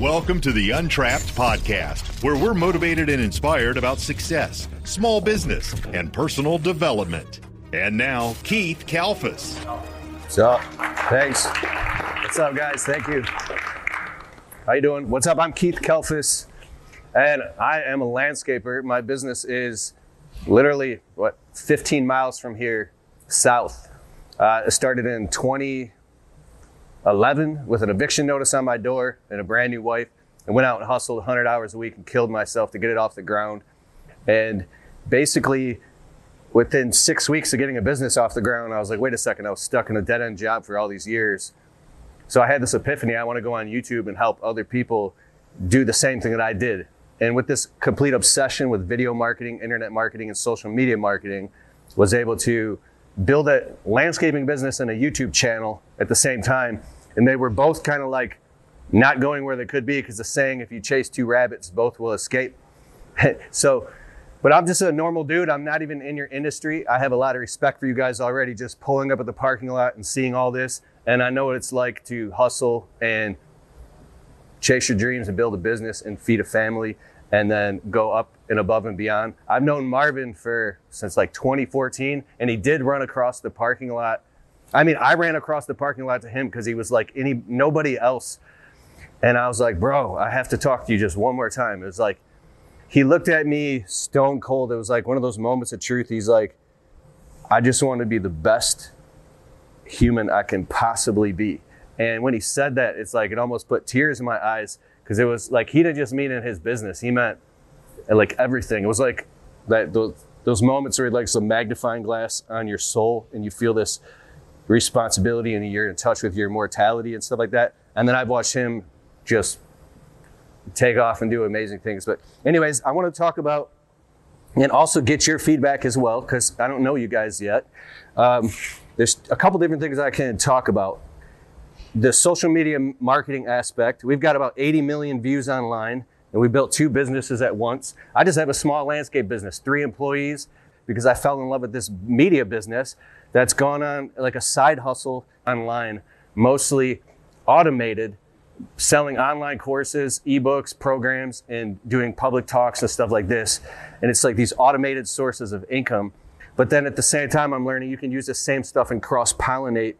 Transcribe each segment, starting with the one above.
Welcome to the Untrapped Podcast, where we're motivated and inspired about success, small business, and personal development. And now, Keith Kalfas. What's up? Thanks. What's up, guys? Thank you. How you doing? What's up? I'm Keith Kalfas, and I am a landscaper. My business is literally what 15 miles from here, south. Uh, started in 20. 11 with an eviction notice on my door and a brand new wife and went out and hustled 100 hours a week and killed myself to get it off the ground. And basically, within six weeks of getting a business off the ground, I was like, wait a second, I was stuck in a dead end job for all these years. So I had this epiphany I want to go on YouTube and help other people do the same thing that I did. And with this complete obsession with video marketing, internet marketing, and social media marketing, was able to build a landscaping business and a YouTube channel at the same time and they were both kind of like not going where they could be because the saying, if you chase two rabbits, both will escape. so, but I'm just a normal dude. I'm not even in your industry. I have a lot of respect for you guys already, just pulling up at the parking lot and seeing all this. And I know what it's like to hustle and chase your dreams and build a business and feed a family and then go up and above and beyond. I've known Marvin for since like 2014 and he did run across the parking lot I mean, I ran across the parking lot to him because he was like any nobody else. And I was like, bro, I have to talk to you just one more time. It was like he looked at me stone cold. It was like one of those moments of truth. He's like, I just want to be the best human I can possibly be. And when he said that, it's like it almost put tears in my eyes because it was like he didn't just mean in his business. He meant like everything. It was like that those, those moments where like some magnifying glass on your soul and you feel this responsibility and you're in touch with your mortality and stuff like that. And then I've watched him just take off and do amazing things. But, anyways, I want to talk about and also get your feedback as well because I don't know you guys yet. Um, there's a couple different things I can talk about. The social media marketing aspect, we've got about 80 million views online and we built two businesses at once. I just have a small landscape business, three employees, because I fell in love with this media business that's gone on like a side hustle online, mostly automated, selling online courses, ebooks, programs, and doing public talks and stuff like this. And it's like these automated sources of income. But then at the same time, I'm learning you can use the same stuff and cross pollinate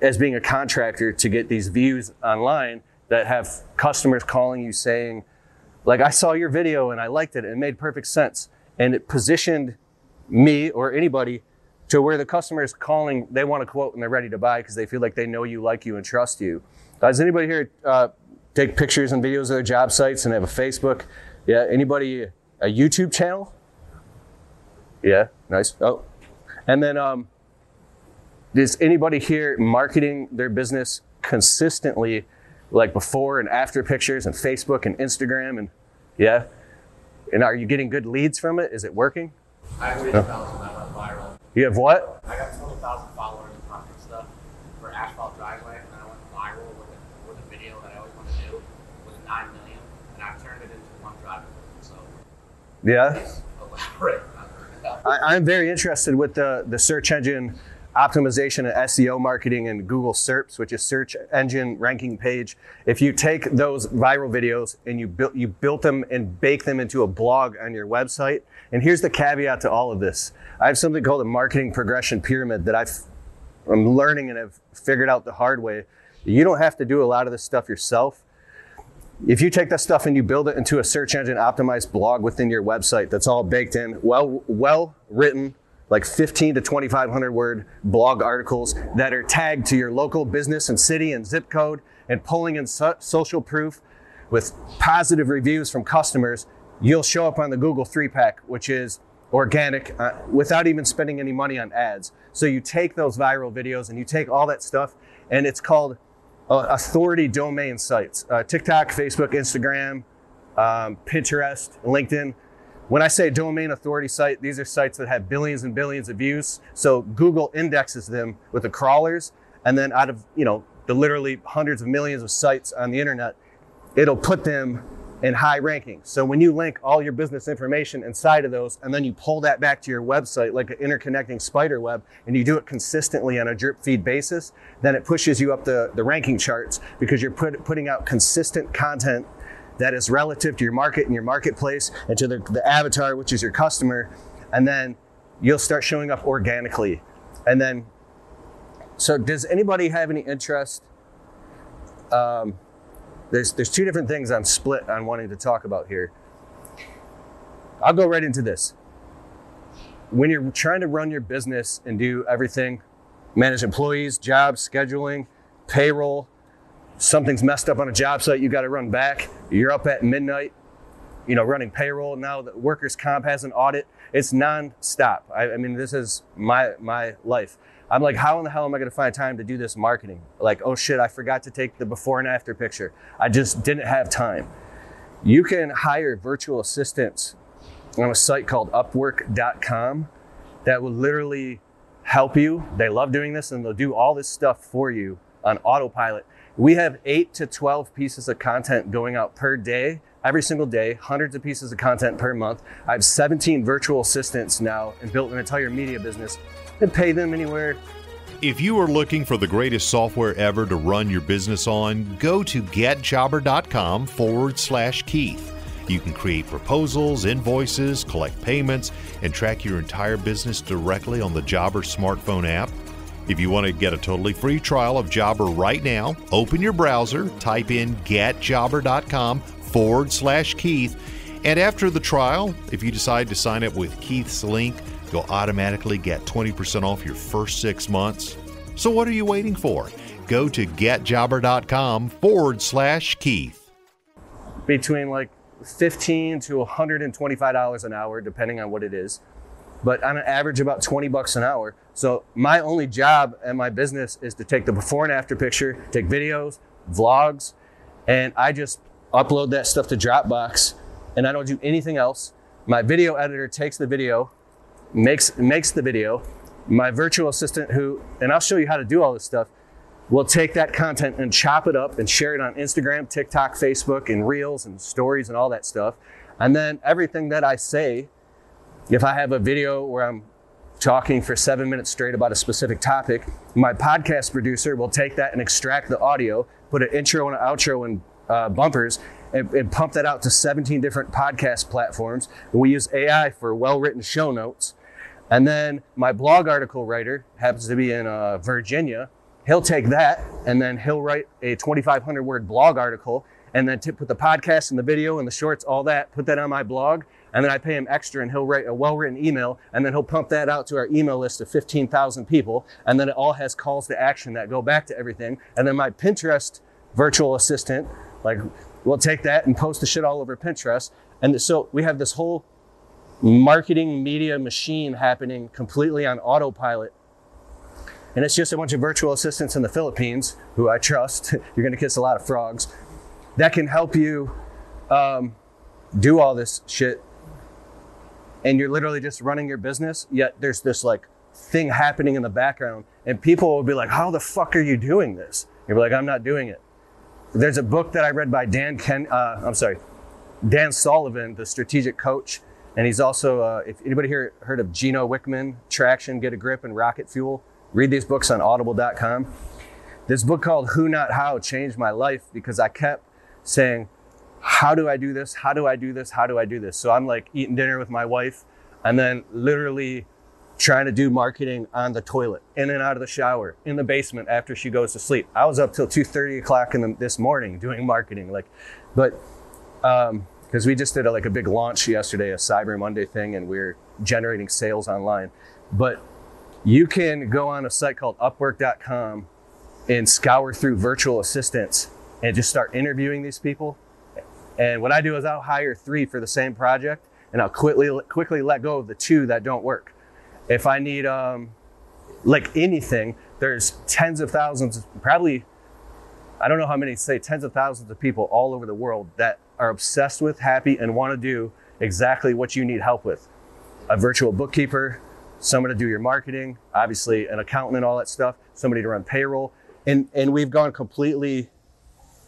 as being a contractor to get these views online that have customers calling you saying, like, I saw your video and I liked it and it made perfect sense. And it positioned me or anybody to where the customer is calling, they want a quote and they're ready to buy because they feel like they know you, like you, and trust you. Does anybody here uh, take pictures and videos of their job sites and have a Facebook? Yeah. Anybody a YouTube channel? Yeah. Nice. Oh, and then um, is anybody here marketing their business consistently, like before and after pictures and Facebook and Instagram and yeah? And are you getting good leads from it? Is it working? I have 20,000 that went viral. You have what? I got 20,000 followers and content stuff for Asphalt Driveway, and then I went viral with a, with a video that I always wanted to do with 9 million, and I've turned it into one driveway. So Yeah. elaborate. I, I'm very interested with the, the search engine optimization and SEO marketing and Google SERPs, which is search engine ranking page. If you take those viral videos and you built you built them and bake them into a blog on your website, and here's the caveat to all of this: I have something called a marketing progression pyramid that I've I'm learning and have figured out the hard way. You don't have to do a lot of this stuff yourself. If you take that stuff and you build it into a search engine optimized blog within your website that's all baked in, well well written, like 15 to 2500 word blog articles that are tagged to your local business and city and zip code and pulling in so- social proof with positive reviews from customers, you'll show up on the Google 3 pack, which is organic uh, without even spending any money on ads. So you take those viral videos and you take all that stuff, and it's called uh, authority domain sites uh, TikTok, Facebook, Instagram, um, Pinterest, LinkedIn. When I say domain authority site, these are sites that have billions and billions of views. So Google indexes them with the crawlers, and then out of you know the literally hundreds of millions of sites on the internet, it'll put them in high ranking. So when you link all your business information inside of those and then you pull that back to your website like an interconnecting spider web and you do it consistently on a drip feed basis, then it pushes you up the, the ranking charts because you're put, putting out consistent content that is relative to your market and your marketplace and to the, the avatar, which is your customer. And then you'll start showing up organically. And then, so does anybody have any interest? Um, there's there's two different things I'm split on wanting to talk about here. I'll go right into this. When you're trying to run your business and do everything, manage employees, jobs, scheduling, payroll, something's messed up on a job site, you got to run back. You're up at midnight, you know, running payroll. Now the workers' comp has an audit. It's non-stop. I, I mean, this is my my life. I'm like, how in the hell am I going to find time to do this marketing? Like, oh shit, I forgot to take the before and after picture. I just didn't have time. You can hire virtual assistants on a site called upwork.com that will literally help you. They love doing this and they'll do all this stuff for you on autopilot. We have eight to 12 pieces of content going out per day, every single day, hundreds of pieces of content per month. I have 17 virtual assistants now and built an entire media business and pay them anywhere. If you are looking for the greatest software ever to run your business on, go to getjobber.com forward slash Keith. You can create proposals, invoices, collect payments, and track your entire business directly on the Jobber smartphone app. If you want to get a totally free trial of Jobber right now, open your browser, type in getjobber.com forward slash Keith, and after the trial, if you decide to sign up with Keith's link, you'll automatically get 20% off your first six months. So what are you waiting for? Go to getjobber.com forward slash Keith. Between like 15 to 125 dollars an hour, depending on what it is, but on an average about 20 bucks an hour. So my only job and my business is to take the before and after picture, take videos, vlogs, and I just upload that stuff to Dropbox, and I don't do anything else. My video editor takes the video, makes makes the video. My virtual assistant, who and I'll show you how to do all this stuff, will take that content and chop it up and share it on Instagram, TikTok, Facebook, and Reels and stories and all that stuff. And then everything that I say, if I have a video where I'm talking for seven minutes straight about a specific topic, my podcast producer will take that and extract the audio, put an intro and an outro and uh, bumpers, and, and pump that out to 17 different podcast platforms. And we use AI for well written show notes. And then my blog article writer happens to be in uh, Virginia. He'll take that and then he'll write a 2,500 word blog article and then t- put the podcast and the video and the shorts, all that, put that on my blog. And then I pay him extra and he'll write a well written email and then he'll pump that out to our email list of 15,000 people. And then it all has calls to action that go back to everything. And then my Pinterest virtual assistant, like, will take that and post the shit all over Pinterest. And so we have this whole marketing media machine happening completely on autopilot. And it's just a bunch of virtual assistants in the Philippines who I trust. You're going to kiss a lot of frogs that can help you um, do all this shit. And you're literally just running your business, yet there's this like thing happening in the background. And people will be like, How the fuck are you doing this? You're like, I'm not doing it. There's a book that I read by Dan Ken, uh, I'm sorry, Dan Sullivan, the strategic coach. And he's also, uh, if anybody here heard of Gino Wickman, Traction, Get a Grip, and Rocket Fuel, read these books on audible.com. This book called Who Not How changed my life because I kept saying, How do I do this? How do I do this? How do I do this? So I'm like eating dinner with my wife and then literally trying to do marketing on the toilet, in and out of the shower, in the basement after she goes to sleep. I was up till 2:30 o'clock in the, this morning doing marketing, like, but um, because we just did a, like a big launch yesterday, a Cyber Monday thing, and we're generating sales online. But you can go on a site called Upwork.com and scour through virtual assistants and just start interviewing these people. And what I do is I'll hire three for the same project, and I'll quickly quickly let go of the two that don't work. If I need um, like anything, there's tens of thousands, probably I don't know how many say tens of thousands of people all over the world that are obsessed with, happy, and want to do exactly what you need help with. A virtual bookkeeper, someone to do your marketing, obviously an accountant and all that stuff, somebody to run payroll. And and we've gone completely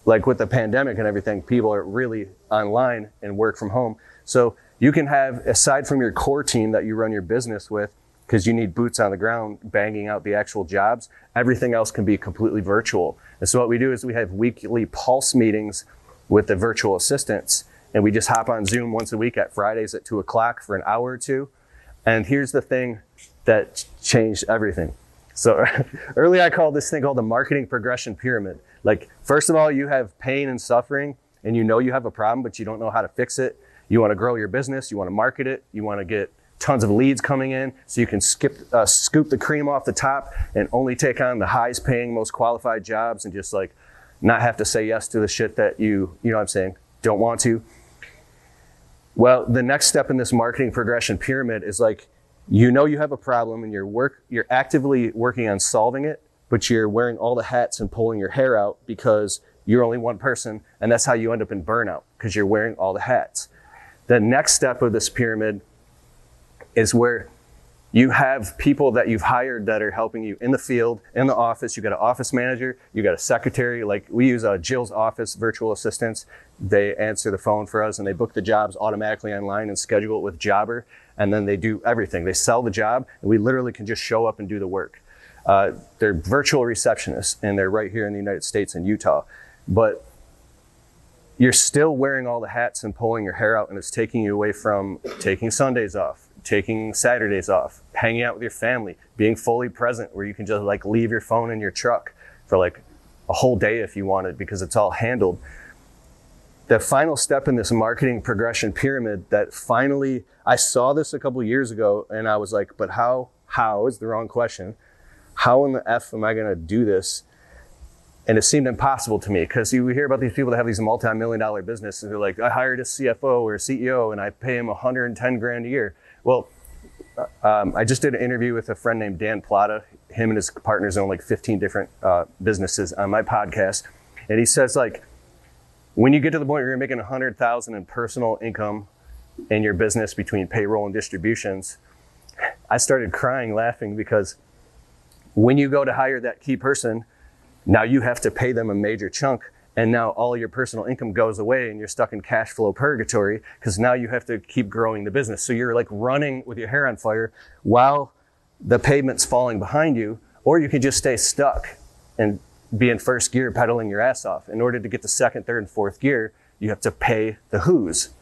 like with the pandemic and everything, people are really online and work from home. So you can have, aside from your core team that you run your business with, because you need boots on the ground banging out the actual jobs, everything else can be completely virtual. And so what we do is we have weekly pulse meetings with the virtual assistants, and we just hop on Zoom once a week at Fridays at two o'clock for an hour or two. And here's the thing that changed everything. So early I called this thing called the marketing progression pyramid. Like, first of all, you have pain and suffering, and you know you have a problem, but you don't know how to fix it. You want to grow your business, you want to market it, you want to get tons of leads coming in so you can skip, uh, scoop the cream off the top and only take on the highest paying, most qualified jobs and just like not have to say yes to the shit that you, you know what I'm saying, don't want to. Well, the next step in this marketing progression pyramid is like, you know you have a problem and you're work, you're actively working on solving it, but you're wearing all the hats and pulling your hair out because you're only one person and that's how you end up in burnout because you're wearing all the hats. The next step of this pyramid is where you have people that you've hired that are helping you in the field, in the office. You got an office manager, you got a secretary. Like we use uh, Jill's office virtual assistants. They answer the phone for us and they book the jobs automatically online and schedule it with Jobber. And then they do everything. They sell the job and we literally can just show up and do the work. Uh, they're virtual receptionists and they're right here in the United States in Utah. But you're still wearing all the hats and pulling your hair out and it's taking you away from taking Sundays off, taking Saturdays off, hanging out with your family, being fully present where you can just like leave your phone in your truck for like a whole day if you wanted because it's all handled. The final step in this marketing progression pyramid that finally I saw this a couple years ago and I was like, but how how is the wrong question. How in the F am I going to do this? And it seemed impossible to me because you hear about these people that have these multi-million dollar businesses and they're like, I hired a CFO or a CEO and I pay him 110 grand a year. Well, uh, um, I just did an interview with a friend named Dan Plata. Him and his partners own like 15 different uh, businesses on my podcast. And he says like, when you get to the point where you're making 100,000 in personal income in your business between payroll and distributions, I started crying laughing because when you go to hire that key person, now you have to pay them a major chunk and now all your personal income goes away and you're stuck in cash flow purgatory because now you have to keep growing the business. So you're like running with your hair on fire while the pavement's falling behind you, or you can just stay stuck and be in first gear pedaling your ass off. In order to get to second, third, and fourth gear, you have to pay the who's.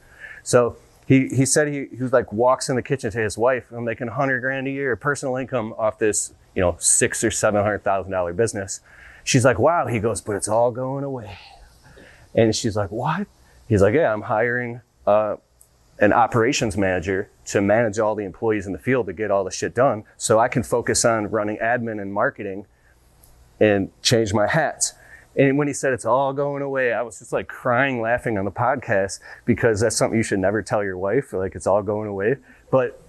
So he, he said he, he was like walks in the kitchen to his wife, I'm making 100 grand a year personal income off this, you know, six or seven hundred thousand dollar business. She's like, wow. He goes, but it's all going away. And she's like, what? He's like, yeah, I'm hiring uh, an operations manager to manage all the employees in the field to get all the shit done so I can focus on running admin and marketing and change my hats. And when he said it's all going away, I was just like crying, laughing on the podcast because that's something you should never tell your wife, like it's all going away. But,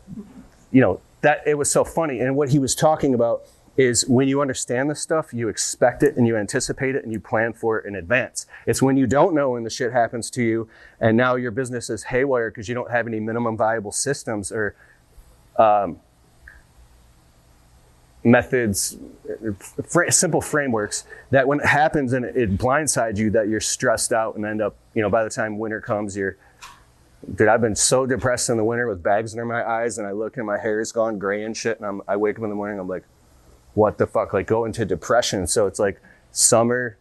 you know, that it was so funny. And what he was talking about is when you understand this stuff, you expect it and you anticipate it and you plan for it in advance. It's when you don't know when the shit happens to you and now your business is haywire because you don't have any minimum viable systems or um, methods, fr- simple frameworks that when it happens and it blindsides you that you're stressed out and end up, you know, by the time winter comes, you're, dude, I've been so depressed in the winter with bags under my eyes and I look and my hair is gone gray and shit. And I'm, I wake up in the morning, I'm like, what the fuck, like go into depression. So it's like summer,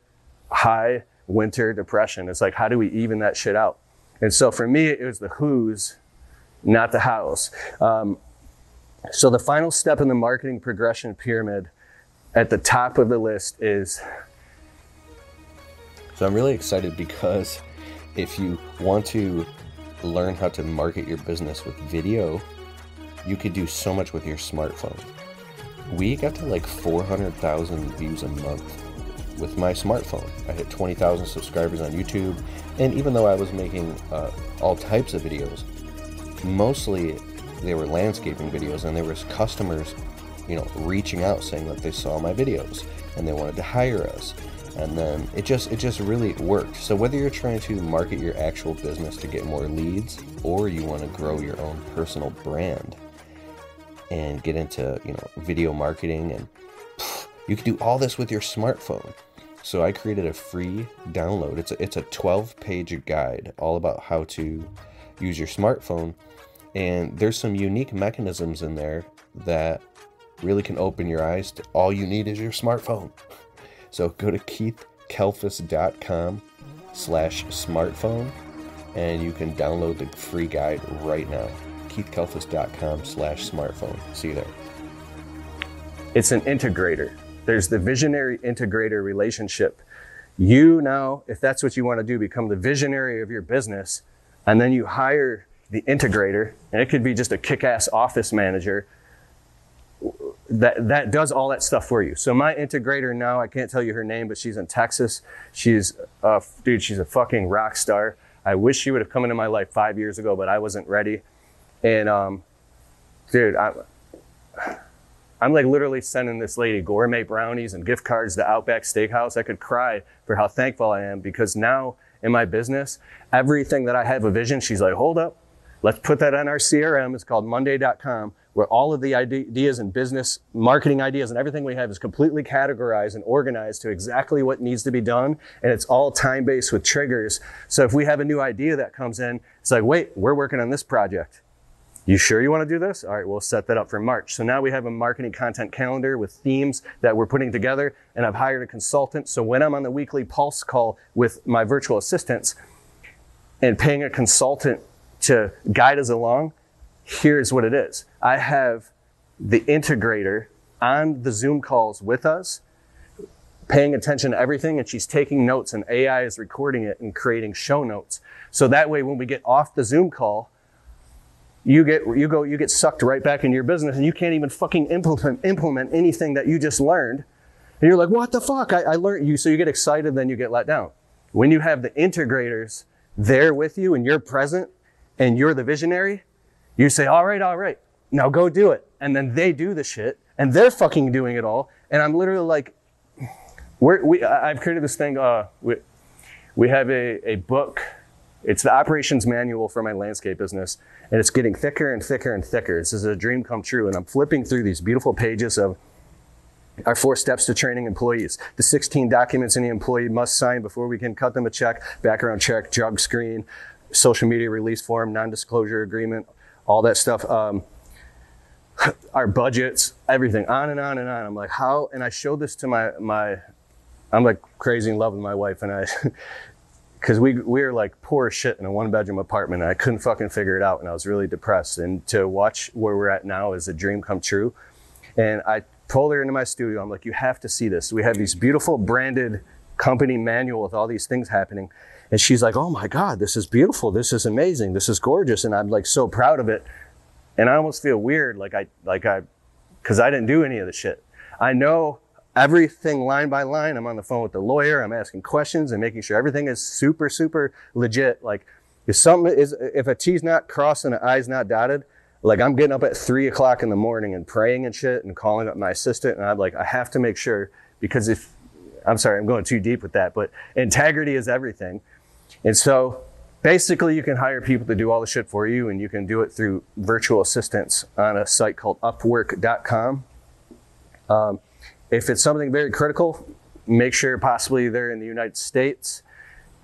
high, winter, depression. It's like, how do we even that shit out? And so for me, it was the who's, not the hows. Um, so the final step in the marketing progression pyramid at the top of the list is. So I'm really excited because if you want to learn how to market your business with video, you could do so much with your smartphone we got to like 400,000 views a month with my smartphone. I hit 20,000 subscribers on YouTube, and even though I was making uh, all types of videos, mostly they were landscaping videos, and there was customers, you know, reaching out saying that they saw my videos and they wanted to hire us. And then it just it just really worked. So whether you're trying to market your actual business to get more leads or you want to grow your own personal brand, and get into you know video marketing and you can do all this with your smartphone So I created a free download. It's a, it's a 12 page guide all about how to use your smartphone. And there's some unique mechanisms in there that really can open your eyes to all you need is your smartphone. So go to keithkalfas.com slash smartphone and you can download the free guide right now. keithkalfas.com slash smartphone. See you there. It's an integrator. There's the visionary integrator relationship. You now, if that's what you want to do, become the visionary of your business, and then you hire the integrator, and it could be just a kick-ass office manager that that does all that stuff for you. So my integrator now, I can't tell you her name, but she's in Texas. She's uh, dude, she's a fucking rock star. I wish she would have come into my life five years ago, but I wasn't ready. And um, dude, I, I'm like literally sending this lady gourmet brownies and gift cards to Outback Steakhouse. I could cry for how thankful I am because now in my business, everything that I have a vision, she's like, hold up, let's put that on our CRM. It's called Monday.com where all of the ideas and business marketing ideas and everything we have is completely categorized and organized to exactly what needs to be done. And it's all time based with triggers. So if we have a new idea that comes in, it's like, wait, we're working on this project. You sure you want to do this? All right, we'll set that up for March. So now we have a marketing content calendar with themes that we're putting together, and I've hired a consultant. So when I'm on the weekly pulse call with my virtual assistants and paying a consultant to guide us along, here's what it is I have the integrator on the Zoom calls with us, paying attention to everything, and she's taking notes, and AI is recording it and creating show notes. So that way, when we get off the Zoom call, you get you go you get sucked right back into your business, and you can't even fucking implement implement anything that you just learned. And you're like, what the fuck? I, I learned you. So you get excited, then you get let down. When you have the integrators there with you, and you're present, and you're the visionary, you say, all right, all right, now go do it. And then they do the shit and they're fucking doing it all. And I'm literally like, we, I've created this thing. Uh, we, we have a, a book. It's the operations manual for my landscape business. And it's getting thicker and thicker and thicker. This is a dream come true. And I'm flipping through these beautiful pages of our four steps to training employees. The 16 documents any employee must sign before we can cut them a check, background check, drug screen, social media release form, non-disclosure agreement, all that stuff. Um, our budgets, everything, on and on and on. I'm like, how? And I showed this to my my. I'm like crazy in love with my wife, and I, because we we were like poor shit in a one bedroom apartment, and I couldn't fucking figure it out, and I was really depressed. And to watch where we're at now is a dream come true. And I pulled her into my studio. I'm like, you have to see this. We have these beautiful branded company manual with all these things happening. And she's like, oh my God, this is beautiful. This is amazing. This is gorgeous. And I'm like so proud of it. And I almost feel weird, like I, like I, cause I didn't do any of the shit. I know everything line by line. I'm on the phone with the lawyer. I'm asking questions and making sure everything is super, super legit. Like if something is, if a T's not crossed and an I's not dotted, like I'm getting up at three o'clock in the morning and praying and shit and calling up my assistant. And I'm like, I have to make sure because if, I'm sorry, I'm going too deep with that, but integrity is everything. And so basically you can hire people to do all the shit for you and you can do it through virtual assistants on a site called upwork.com. Um, if it's something very critical, make sure possibly they're in the United States.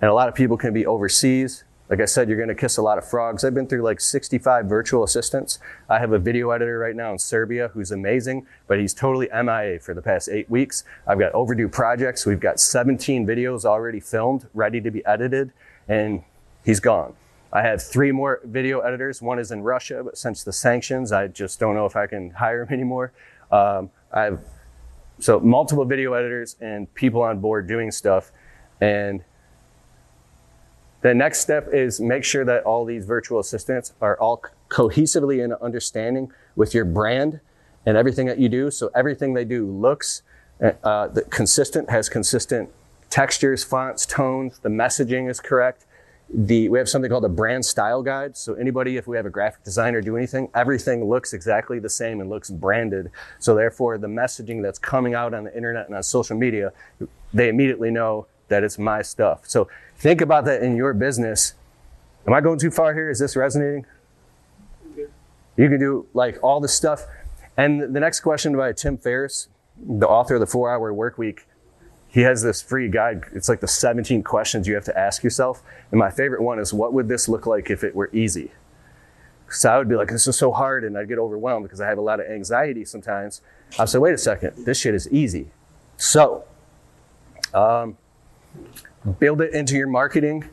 And a lot of people can be overseas. Like I said, you're going to kiss a lot of frogs. I've been through like 65 virtual assistants. I have a video editor right now in Serbia who's amazing, but he's totally MIA for the past eight weeks. I've got overdue projects. We've got 17 videos already filmed, ready to be edited, and he's gone. I have three more video editors. One is in Russia, but since the sanctions, I just don't know if I can hire him anymore. Um, I have so multiple video editors and people on board doing stuff, and the next step is make sure that all these virtual assistants are all cohesively in understanding with your brand and everything that you do. So everything they do looks uh, consistent, has consistent textures, fonts, tones. The messaging is correct. The, we have something called a brand style guide. So anybody, if we have a graphic designer do anything, everything looks exactly the same and looks branded. So therefore, the messaging that's coming out on the internet and on social media, they immediately know that it's my stuff. So think about that in your business. Am I going too far here? Is this resonating? You can do like all the stuff. And the next question by Tim Ferriss, the author of the Four Hour Work Week, he has this free guide. It's like the 17 questions you have to ask yourself. And my favorite one is, what would this look like if it were easy? So I would be like, this is so hard, and I'd get overwhelmed because I have a lot of anxiety sometimes. I'd say, wait a second, this shit is easy. So, um, build it into your marketing.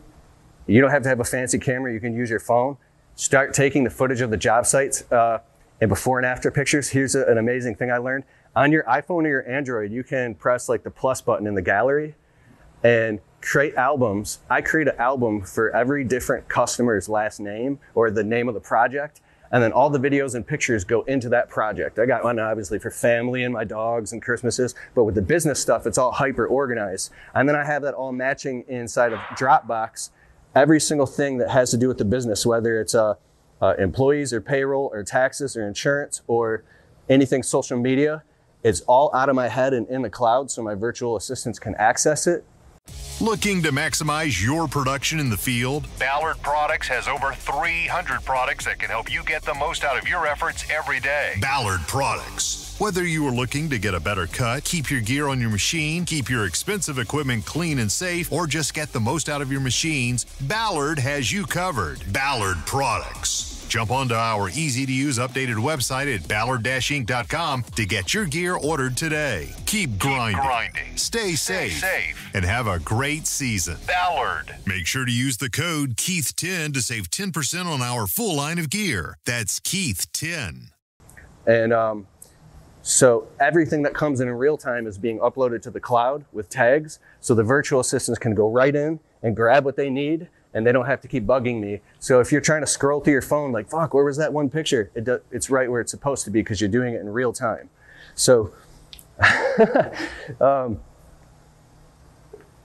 You don't have to have a fancy camera, you can use your phone. Start taking the footage of the job sites uh, and before and after pictures. Here's a, an amazing thing I learned. On your iPhone or your Android, you can press like the plus button in the gallery and create albums. I create an album for every different customer's last name or the name of the project. And then all the videos and pictures go into that project. I got one obviously for family and my dogs and Christmases, but with the business stuff, it's all hyper organized. And then I have that all matching inside of Dropbox, every single thing that has to do with the business, whether it's uh, uh, employees or payroll or taxes or insurance or anything social media. It's all out of my head and in the cloud so my virtual assistants can access it Looking to maximize your production in the field? Ballard Products has over 300 products that can help you get the most out of your efforts every day. Ballard Products. Whether you are looking to get a better cut, keep your gear on your machine, keep your expensive equipment clean and safe, or just get the most out of your machines, Ballard has you covered. Ballard Products. Jump onto our easy to use updated website at ballard-inc.com to get your gear ordered today. Keep grinding, grinding. Stay, safe, safe, and have a great season. Ballard. Make sure to use the code Keith10 to save 10% on our full line of gear. That's Keith10. And um, so everything that comes in in real time is being uploaded to the cloud with tags. So the virtual assistants can go right in and grab what they need and they don't have to keep bugging me. So if you're trying to scroll through your phone, like, fuck, where was that one picture? It do, it's right where it's supposed to be because you're doing it in real time. So um,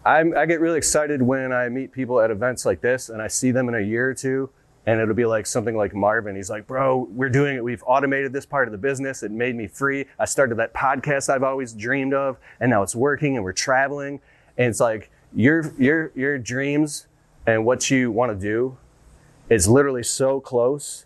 i get really excited when I meet people at events like this and I see them in a year or two and it'll be like something like Marvin. He's like, bro, we're doing it. We've automated this part of the business. It made me free. I started that podcast I've always dreamed of, and now it's working and we're traveling. And it's like your your your dreams and what you want to do is literally so close.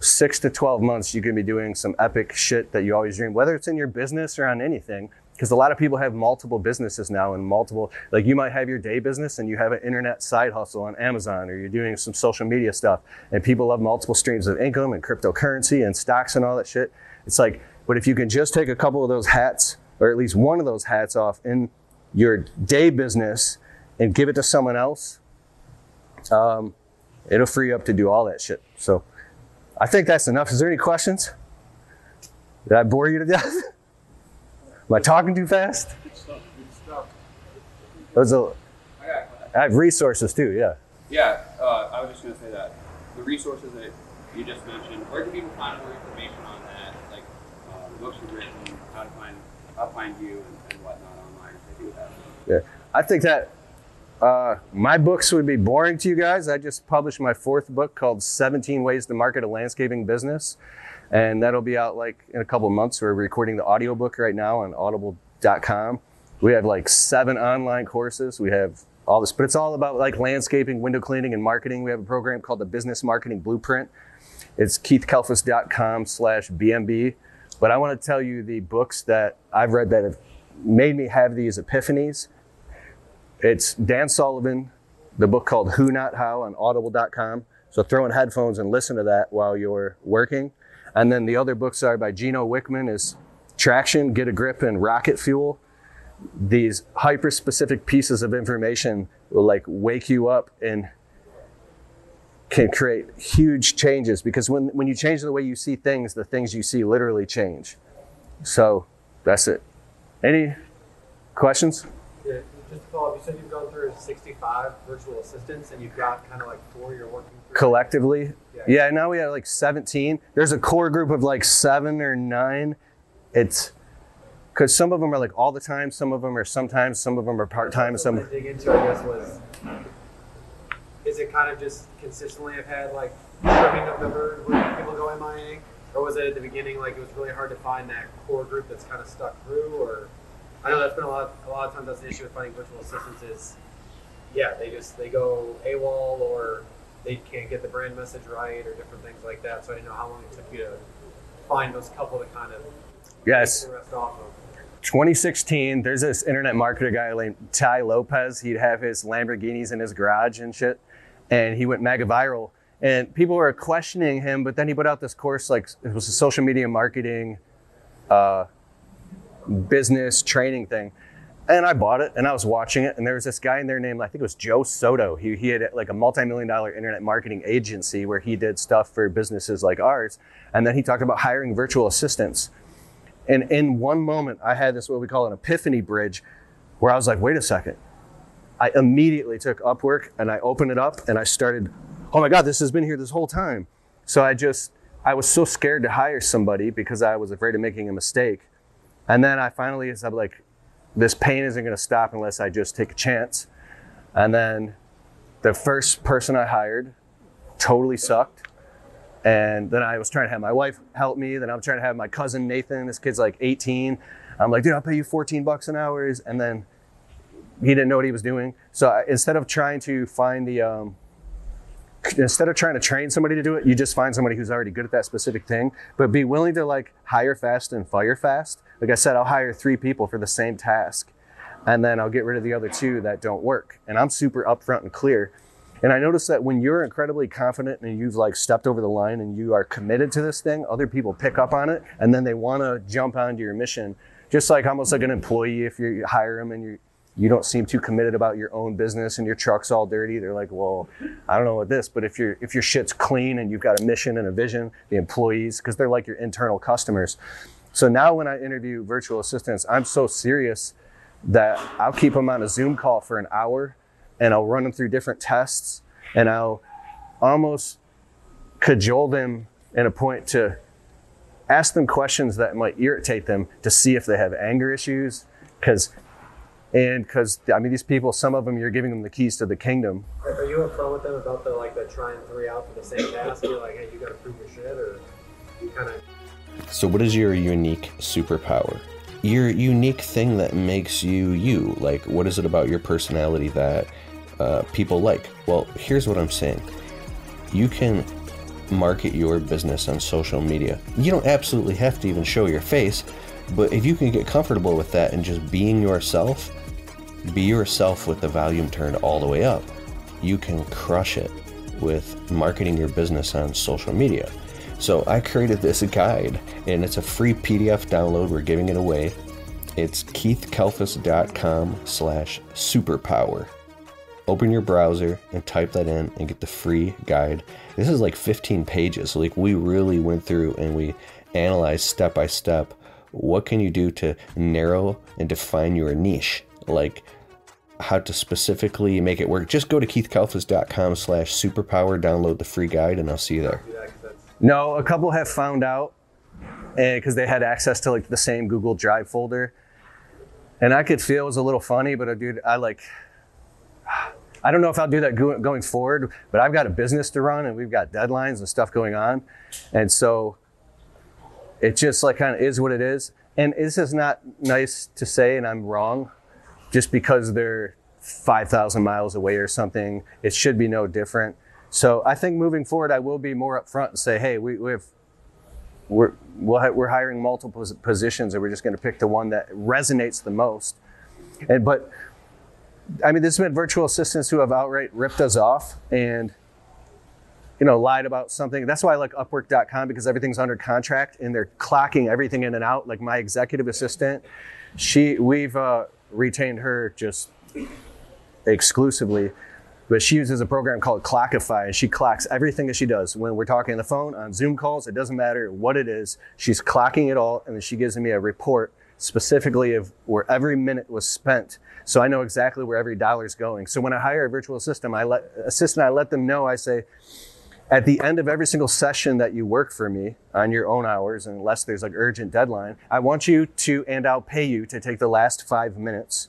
Six to 12 months, you can be doing some epic shit that you always dream, whether it's in your business or on anything. Because a lot of people have multiple businesses now and multiple, like you might have your day business and you have an internet side hustle on Amazon or you're doing some social media stuff and people love multiple streams of income and cryptocurrency and stocks and all that shit. It's like, but if you can just take a couple of those hats or at least one of those hats off in your day business and give it to someone else, um, it'll free you up to do all that shit. So I think that's enough. Is there any questions? Did I bore you to death? Am I talking too fast? Those are, I have resources too, yeah. Yeah, uh, I was just going to say that. The resources that you just mentioned, where can people find more information on that? Like uh, the books you've written, how to find, how to find you and, and whatnot online if they do that. Yeah, I think that uh, my books would be boring to you guys. I just published my fourth book called 17 Ways to Market a Landscaping Business. And that'll be out like in a couple of months. We're recording the audiobook right now on audible.com. We have like seven online courses. We have all this, but it's all about like landscaping, window cleaning, and marketing. We have a program called the Business Marketing Blueprint. It's keithkalfas.com slash BMB. But I want to tell you the books that I've read that have made me have these epiphanies it's Dan Sullivan, the book called Who Not How on audible.com. So throw in headphones and listen to that while you're working. And then the other books are by Gino Wickman is Traction, Get a Grip, and Rocket Fuel. These hyper specific pieces of information will like wake you up and can create huge changes because when, when you change the way you see things, the things you see literally change. So that's it. Any questions? Yeah just to follow up, you said you've gone through 65 virtual assistants and you've got kind of like four you're working through? Collectively? Yeah. yeah, now we have like 17. There's a core group of like seven or nine. It's because some of them are like all the time, some of them are sometimes, some of them are part time. Some. I dig into, I guess, was is it kind of just consistently I've had like trimming of numbers where people go MIA, or was it at the beginning like it was really hard to find that core group that's kind of stuck through, or I know that's been a lot. A lot of times that's the issue with finding virtual assistants is, yeah, they just they go AWOL or they can't get the brand message right or different things like that. So I didn't know how long it took you to find those couple to kind of yes. rest off of. 2016, there's this internet marketer guy named Tai Lopez. He'd have his Lamborghinis in his garage and shit, and he went mega viral. And people were questioning him, but then he put out this course, like it was a social media marketing, uh, business training thing. And I bought it and I was watching it. And there was this guy in there named, I think it was Joe Soto. He, he had like a multi million dollar internet marketing agency where he did stuff for businesses like ours. And then he talked about hiring virtual assistants. And in one moment, I had this, what we call an epiphany bridge, where I was like, wait a second. I immediately took Upwork and I opened it up and I started, oh my God, this has been here this whole time. So I just, I was so scared to hire somebody because I was afraid of making a mistake. And then I finally said, like, this pain isn't going to stop unless I just take a chance. And then the first person I hired totally sucked. And then I was trying to have my wife help me. Then I'm trying to have my cousin Nathan. This kid's like 18. I'm like, dude, I'll pay you 14 bucks an hour. And then he didn't know what he was doing. So I, instead of trying to find the, um, instead of trying to train somebody to do it, you just find somebody who's already good at that specific thing. But be willing to like hire fast and fire fast. Like I said, I'll hire three people for the same task, and then I'll get rid of the other two that don't work. And I'm super upfront and clear. And I notice that when you're incredibly confident and you've like stepped over the line and you are committed to this thing, other people pick up on it and then they want to jump onto your mission. Just like almost like an employee, if you hire them and you you don't seem too committed about your own business and your truck's all dirty. They're like, well, I don't know what this, but if your if your shit's clean and you've got a mission and a vision, the employees, because they're like your internal customers. So now when I interview virtual assistants, I'm so serious that I'll keep them on a Zoom call for an hour and I'll run them through different tests and I'll almost cajole them in a point to ask them questions that might irritate them to see if they have anger issues because and because I mean these people, some of them you're giving them the keys to the kingdom. Are you upfront with them about the like the trying three out for the same task? You're like, hey, you got to prove your shit, or you kind of. So, what is your unique superpower? Your unique thing that makes you you. Like, what is it about your personality that uh, people like? Well, here's what I'm saying. You can market your business on social media. You don't absolutely have to even show your face, but if you can get comfortable with that and just being yourself, be yourself with the volume turned all the way up, you can crush it with marketing your business on social media. So I created this guide and it's a free PDF download. We're giving it away. It's keithkalfas.com slash superpower. Open your browser and type that in and get the free guide. This is like 15 pages. Like we really went through and we analyzed step by step what can you do to narrow and define your niche like how to specifically make it work just go to keithkalfas.com slash superpower download the free guide and i'll see you there No, a couple have found out because they had access to like the same Google Drive folder, and I could feel it was a little funny. But uh, dude, I like. I don't know if I'll do that going forward, but I've got a business to run and we've got deadlines and stuff going on, and so it just like kind of is what it is. And this is not nice to say, and I'm wrong, just because they're 5,000 miles away or something. It should be no different. So I think moving forward, I will be more upfront and say, hey, we, we have, we're, we're hiring multiple positions, and we're just going to pick the one that resonates the most. And but, I mean, there's been virtual assistants who have outright ripped us off and, you know, lied about something. That's why I like Upwork.com because everything's under contract and they're clocking everything in and out. Like my executive assistant, she we've uh, retained her just exclusively but she uses a program called Clockify, and she clacks everything that she does. When we're talking on the phone, on Zoom calls, it doesn't matter what it is. She's clacking it all, and then she gives me a report specifically of where every minute was spent. So I know exactly where every dollar is going. So when I hire a virtual assistant, I let assistant, I let them know. I say, at the end of every single session that you work for me on your own hours, unless there's like urgent deadline, I want you to, and I'll pay you to take the last five minutes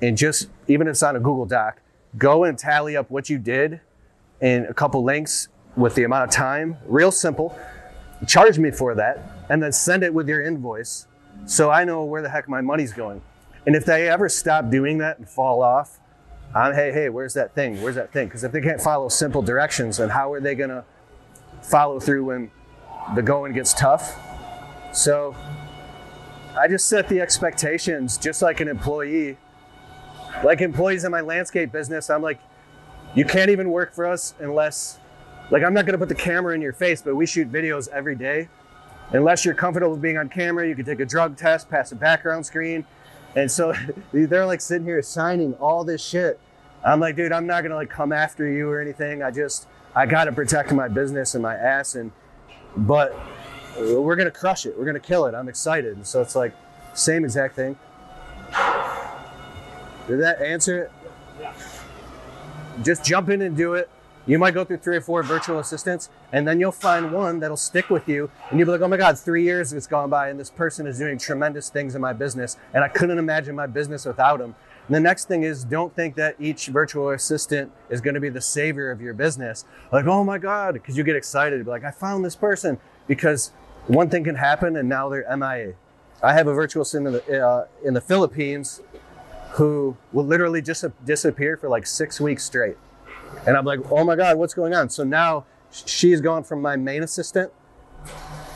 and just even if it's on a Google Doc, go and tally up what you did in a couple links with the amount of time. Real simple. Charge me for that, and then send it with your invoice, so I know where the heck my money's going. And if they ever stop doing that and fall off, I'm hey hey, where's that thing? Where's that thing? Because if they can't follow simple directions, then how are they gonna follow through when the going gets tough? So I just set the expectations just like an employee. Like employees in my landscape business, I'm like, you can't even work for us unless, like, I'm not gonna put the camera in your face, but we shoot videos every day. Unless you're comfortable with being on camera, you can take a drug test, pass a background screen. And so they're like sitting here signing all this shit. I'm like, dude, I'm not gonna like come after you or anything. I just, I gotta protect my business and my ass. And, but we're gonna crush it. We're gonna kill it. I'm excited. And so it's like, same exact thing. Did that answer it? Yeah. Just jump in and do it. You might go through three or four virtual assistants, and then you'll find one that'll stick with you. And you'll be like, oh my God, three years has gone by, and this person is doing tremendous things in my business, and I couldn't imagine my business without them. And the next thing is don't think that each virtual assistant is going to be the savior of your business. Like, oh my God, because you get excited. Be like, I found this person. Because one thing can happen and now they're MIA. I have a virtual assistant in the, uh, in the Philippines who will literally just disappear for like six weeks straight. And I'm like, oh my God, what's going on? So now she's gone from my main assistant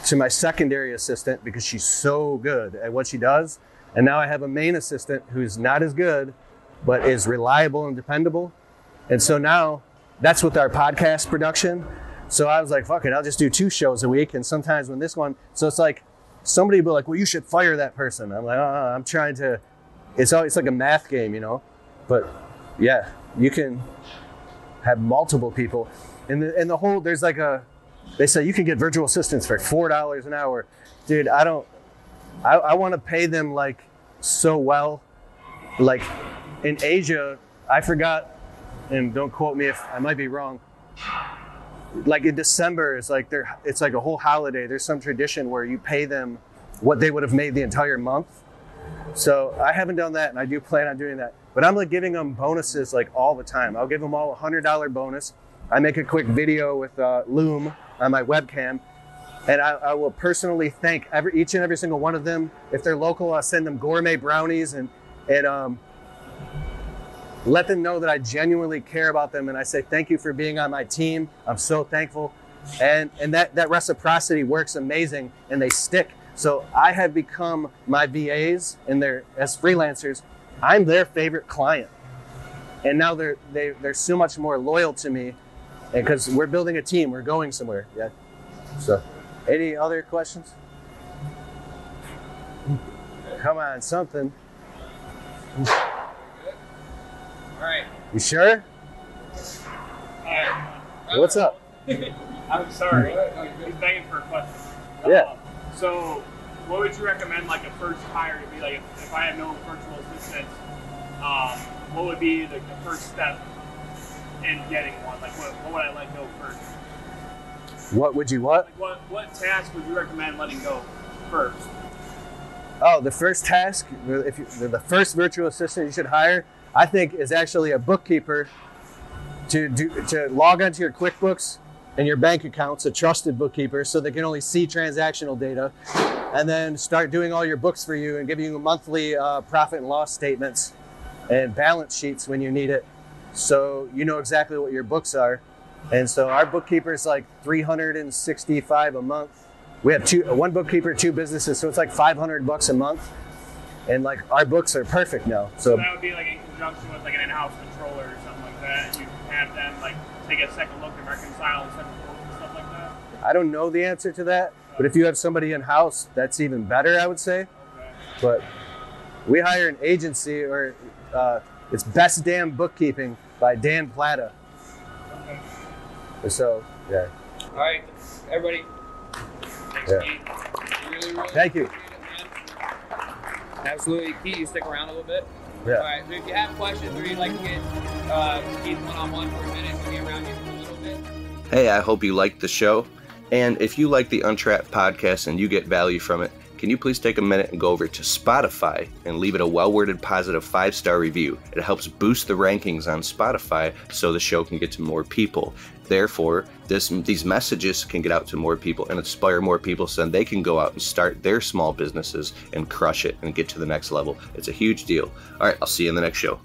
to my secondary assistant because she's so good at what she does. And now I have a main assistant who's not as good, but is reliable and dependable. And so now that's with our podcast production. So I was like, fuck it, I'll just do two shows a week. And sometimes when this one, so it's like somebody will be like, well, you should fire that person. I'm like, oh, I'm trying to, it's always like a math game, you know? But yeah, you can have multiple people. And the, and the whole, there's like a, they say you can get virtual assistants for $4 an hour. Dude, I don't, I, I want to pay them like so well. Like in Asia, I forgot, and don't quote me if I might be wrong. Like in December, it's like they're it's like a whole holiday. There's some tradition where you pay them what they would have made the entire month. So I haven't done that, and I do plan on doing that. But I'm like giving them bonuses like all the time. I'll give them all a hundred dollar bonus. I make a quick video with uh, Loom on my webcam, and I, I, will personally thank every each and every single one of them. If they're local, I'll send them gourmet brownies and and um, let them know that I genuinely care about them. And I say thank you for being on my team. I'm so thankful, and and that that reciprocity works amazing, and they stick. So I have become my VAs and they're as freelancers. I'm their favorite client, and now they're they, they're so much more loyal to me, because we're building a team. We're going somewhere. Yeah, so. Any other questions? Come on, something. All right. You sure? What's up? I'm sorry. He's begging for a question. Yeah. Um, so, what would you recommend, like a first hire to be like? If, if I have no virtual assistants, um, what would be the, the first step in getting one? Like, what, what would I let go first? What would you what? Like what what task would you recommend letting go first? Oh, the first task, if you, the first virtual assistant you should hire, I think, is actually a bookkeeper to do to log onto your QuickBooks and your bank accounts, a trusted bookkeeper, so they can only see transactional data, and then start doing all your books for you and giving you monthly uh, profit and loss statements and balance sheets when you need it, so you know exactly what your books are and so our bookkeeper is like 365 a month. We have two, one bookkeeper, two businesses, so it's like 500 bucks a month. And like our books are perfect now. So, so that would be like in conjunction with like an in-house controller or something like that. You have them like take a second look and reconcile and send reports and stuff like that. I don't know the answer to that, but if you have somebody in house, that's even better, I would say. Okay. But we hire an agency, or uh, it's Best Damn Bookkeeping by Dan Plata. Okay. So, yeah. All right, everybody. Thanks, Yeah. Keith. Really, really Thank you. it. Absolutely. Keith, you stick around a little bit. Yeah. All right, so if you have questions or you'd like to get uh, Keith one on one for a minute, we'll be around you for a little bit. Hey, I hope you liked the show. And if you like the Untrapped podcast and you get value from it, can you please take a minute and go over to Spotify and leave it a well worded positive five star review? It helps boost the rankings on Spotify so the show can get to more people. Therefore, this, these messages can get out to more people and inspire more people so they can go out and start their small businesses and crush it and get to the next level. It's a huge deal. All right, I'll see you in the next show.